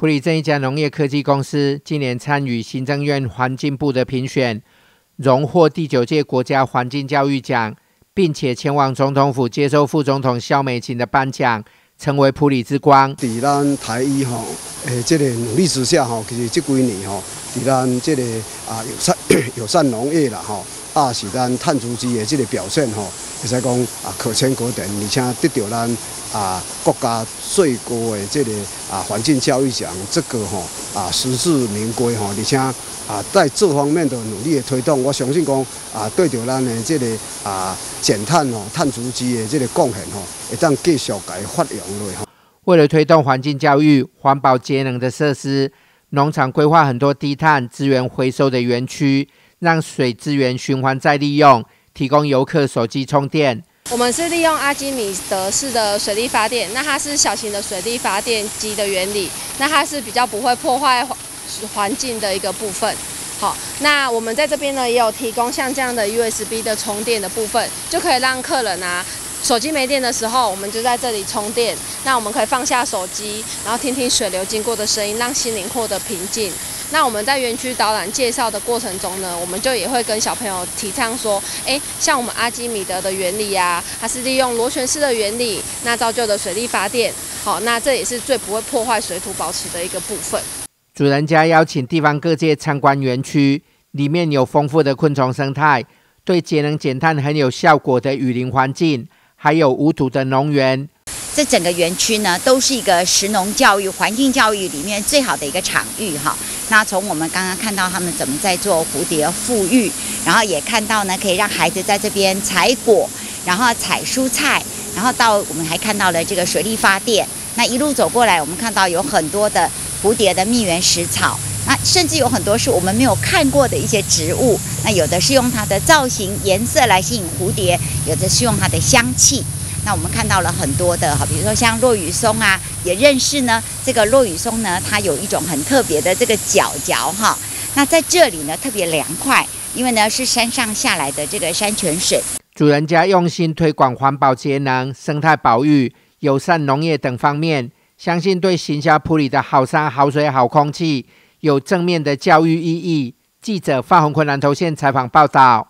普里镇一家农业科技公司今年参与行政院环境部的评选，荣获第九届国家环境教育奖，并且前往总统府接受副总统肖美琴的颁奖，成为普里之光。伫咱台一吼，诶，这个努力之下吼，其实这几年吼，伫咱这个啊友善 友善农业啦吼，啊是咱碳足迹的这个表现吼，会使讲啊可圈可点，而且得到咱。啊，国家最高的这个啊环境教育奖，这个吼啊实至名归吼，而且啊在这方面的努力的推动，我相信讲啊对着咱的这个啊减碳哦碳足迹的这个贡献吼，会当继续改发扬落吼。为了推动环境教育、环保节能的设施，农场规划很多低碳资源回收的园区，让水资源循环再利用，提供游客手机充电。我们是利用阿基米德式的水力发电，那它是小型的水力发电机的原理，那它是比较不会破坏环境的一个部分。好，那我们在这边呢也有提供像这样的 USB 的充电的部分，就可以让客人啊手机没电的时候，我们就在这里充电。那我们可以放下手机，然后听听水流经过的声音，让心灵获得平静。那我们在园区导览介绍的过程中呢，我们就也会跟小朋友提倡说，哎，像我们阿基米德的原理呀，它是利用螺旋式的原理，那造就的水力发电，好，那这也是最不会破坏水土保持的一个部分。主人家邀请地方各界参观园区，里面有丰富的昆虫生态，对节能减碳很有效果的雨林环境，还有无土的农园。这整个园区呢，都是一个食农教育、环境教育里面最好的一个场域哈。那从我们刚刚看到他们怎么在做蝴蝶富育，然后也看到呢，可以让孩子在这边采果，然后采蔬菜，然后到我们还看到了这个水力发电。那一路走过来，我们看到有很多的蝴蝶的蜜源食草，那甚至有很多是我们没有看过的一些植物。那有的是用它的造型、颜色来吸引蝴蝶，有的是用它的香气。那我们看到了很多的哈，比如说像落羽松啊，也认识呢。这个落羽松呢，它有一种很特别的这个角角哈。那在这里呢，特别凉快，因为呢是山上下来的这个山泉水。主人家用心推广环保节能、生态保育、友善农业等方面，相信对行销普里的好山好水好空气有正面的教育意义。记者范宏坤南投县采访报道。